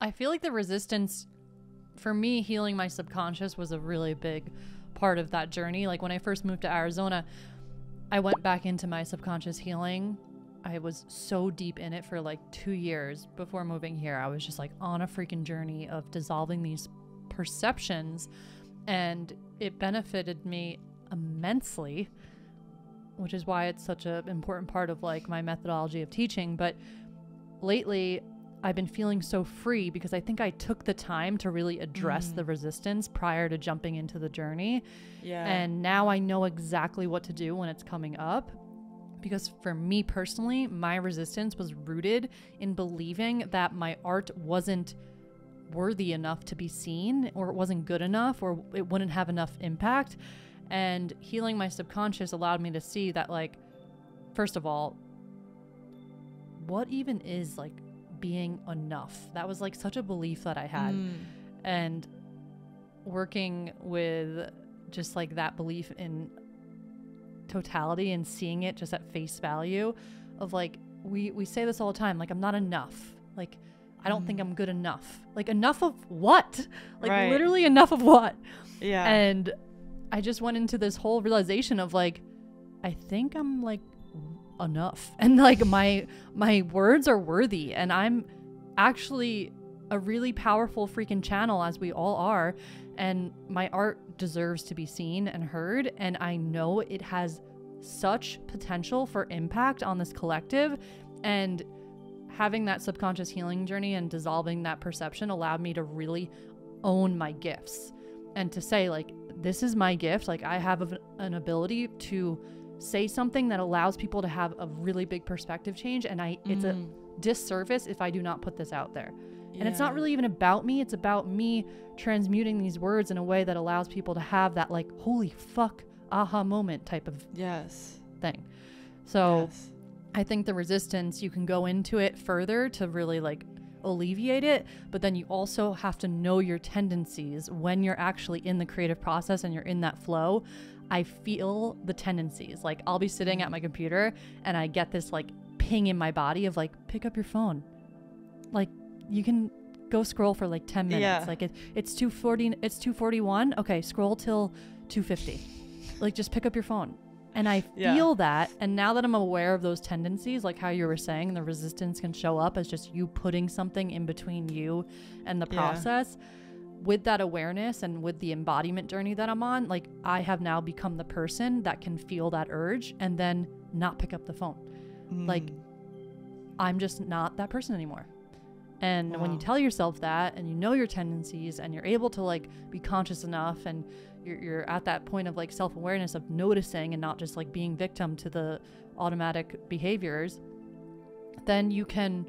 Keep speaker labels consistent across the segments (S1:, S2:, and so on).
S1: I feel like the resistance for me healing my subconscious was a really big part of that journey. Like when I first moved to Arizona, I went back into my subconscious healing. I was so deep in it for like 2 years before moving here. I was just like on a freaking journey of dissolving these perceptions and it benefited me immensely which is why it's such an important part of like my methodology of teaching but lately I've been feeling so free because I think I took the time to really address
S2: Mm.
S1: the resistance prior to jumping into the journey.
S2: Yeah.
S1: And now I know exactly what to do when it's coming up. Because for me personally, my resistance was rooted in believing that my art wasn't worthy enough to be seen, or it wasn't good enough, or it wouldn't have enough impact. And healing my subconscious allowed me to see that, like, first of all, what even is like being enough? That was like such a belief that I had
S2: Mm.
S1: and working with just like that belief in totality and seeing it just at face value of like we we say this all the time like I'm not enough like I don't think
S2: Mm.
S1: I'm good enough like enough of what like
S2: Right.
S1: literally enough of what
S2: Yeah.
S1: and I just went into this whole realization of like I think I'm like enough. And like my my words are worthy. And I'm actually a really powerful freaking channel as we all are. And my art deserves to be seen and heard. And I know it has such potential for impact on this collective. And having that subconscious healing journey and dissolving that perception allowed me to really own my gifts. And to say like this is my gift. Like i have an ability to say something that allows people to have a really big perspective change and i it's a
S2: Mm.
S1: disservice if i do not put this out there and it's not really even about me it's about me transmuting these words in a way that allows people to have that like holy fuck aha moment type of
S2: Yes.
S1: thing so
S2: Yes.
S1: I think the resistance, you can go into it further to really like alleviate it, but then you also have to know your tendencies when you're actually in the creative process and you're in that flow. I feel the tendencies. Like I'll be sitting at mm-hmm. my computer and I get this like ping in my body of like pick up your phone. Like you can go scroll for like 10 minutes.
S2: Yeah.
S1: Like it, it's 240 it's 241. Okay, scroll till 250. like just pick up your phone. And I
S2: Yeah.
S1: feel that. And now that I'm aware of those tendencies, like how you were saying, the resistance can show up as just you putting something in between you and the
S2: Yeah.
S1: process. With that awareness and with the embodiment journey that I'm on, like I have now become the person that can feel that urge and then not pick up the phone. Like
S2: Mm.
S1: I'm just not that person anymore. And when you tell yourself that and you know your tendencies and you're able to like be conscious enough and you're, you're at that point of like self awareness of noticing and not just like being victim to the automatic behaviors, then you can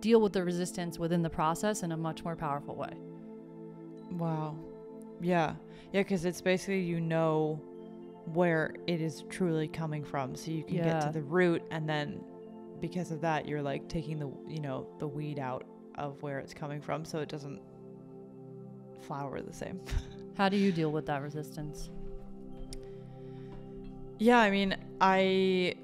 S1: deal with the resistance within the process in a much more powerful way.
S2: Wow. Yeah. Yeah, because it's basically you know where it is truly coming from. So you can get to the root and then because of that you're like taking the you know, the weed out of where it's coming from so it doesn't flower the same.
S1: How do you deal with that resistance?
S2: Yeah, I mean, I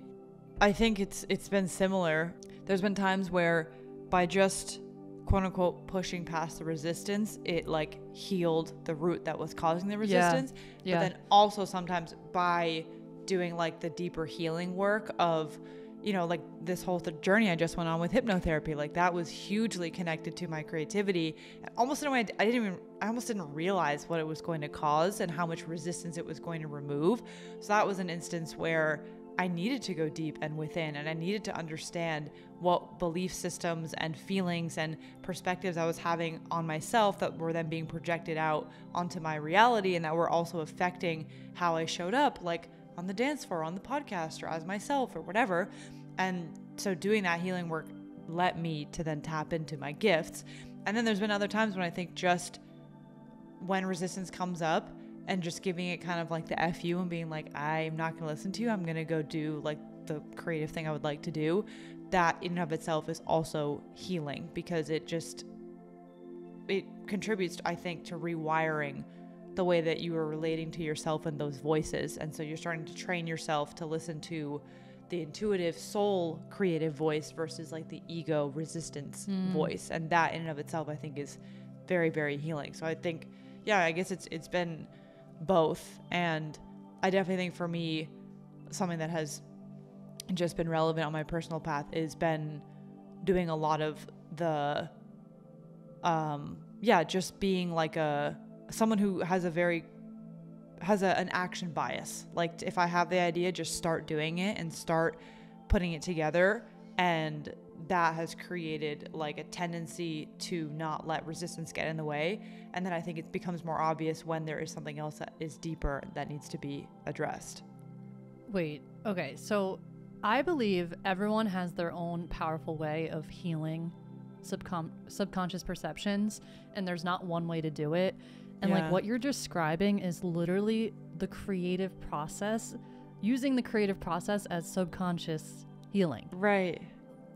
S2: I think it's it's been similar. There's been times where by just quote unquote pushing past the resistance, it like healed the root that was causing the resistance.
S1: Yeah.
S2: But then also sometimes by doing like the deeper healing work of you know like this whole th- journey I just went on with hypnotherapy like that was hugely connected to my creativity. Almost in a way I didn't even I almost didn't realize what it was going to cause and how much resistance it was going to remove. So that was an instance where I needed to go deep and within and I needed to understand what belief systems and feelings and perspectives I was having on myself that were then being projected out onto my reality and that were also affecting how I showed up like on the dance floor, on the podcast, or as myself, or whatever. And so doing that healing work let me to then tap into my gifts. And then there's been other times when I think just when resistance comes up and just giving it kind of like the FU and being like, I'm not going to listen to you. I'm going to go do like the creative thing I would like to do. That in and of itself is also healing because it just, it contributes, I think, to rewiring the way that you are relating to yourself and those voices. And so you're starting to train yourself to listen to the intuitive soul creative voice versus like the ego resistance voice. And that in and of itself i think is very very healing. So i think yeah i guess it's it's been both. And i definitely think for me something that has just been relevant on my personal path has been doing a lot of the um yeah just being like a someone who has a very has a, an action bias. Like if i have the idea just start doing it and start putting it together. And that has created like a tendency to not let resistance get in the way. And then i think it becomes more obvious when there is something else that is deeper that needs to be addressed.
S1: Wait, okay, so I believe everyone has their own powerful way of healing subcon- subconscious perceptions, and there's not one way to do it. And
S2: Yeah.
S1: like what you're describing is literally the creative process, using the creative process as subconscious healing.
S2: right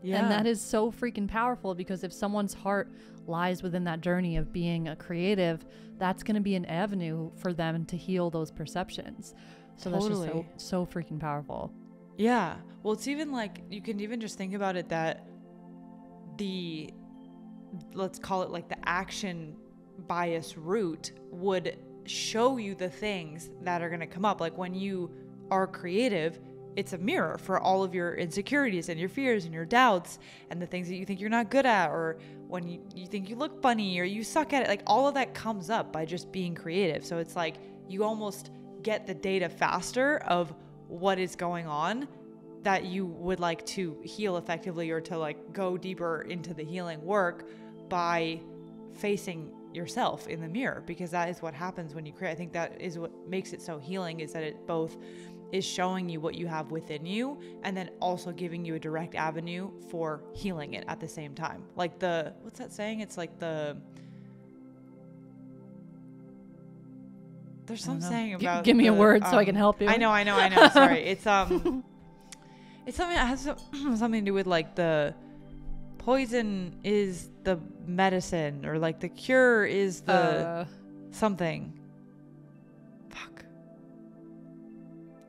S2: yeah
S1: And that is so freaking powerful because if someone's heart lies within that journey of being a creative, that's going to be an avenue for them to heal those perceptions. So that's just so,
S2: Totally.
S1: so freaking powerful.
S2: Yeah. Well, it's even like you can even just think about it that the let's call it like the action bias route would show you the things that are going to come up. Like when you are creative, it's a mirror for all of your insecurities and your fears and your doubts and the things that you think you're not good at or when you, you think you look funny or you suck at it. Like all of that comes up by just being creative. So it's like you almost get the data faster of what is going on that you would like to heal effectively or to like go deeper into the healing work by facing yourself in the mirror because that is what happens when you create. I think that is what makes it so healing is that it both is showing you what you have within you and then also giving you a direct avenue for healing it at the same time. Like the what's that saying? It's like the there's some saying about
S1: give me a
S2: the,
S1: word so I can
S2: um,
S1: help you.
S2: I know, I know, I know. Sorry. It's um it's something that has so- something to do with like the poison is the medicine or like the cure is the
S1: Uh,
S2: something. Fuck.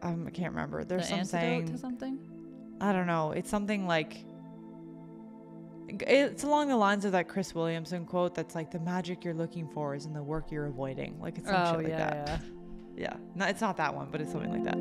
S2: Um, I can't remember.
S1: the
S2: There's saying.
S1: to something.
S2: I don't know. It's something like. It's along the lines of that Chris Williamson quote that's like the magic you're looking for is in the work you're avoiding. Like it's some
S1: Oh
S2: shit like
S1: yeah,
S2: that.
S1: yeah.
S2: Yeah. No, it's not that one, but it's something like that.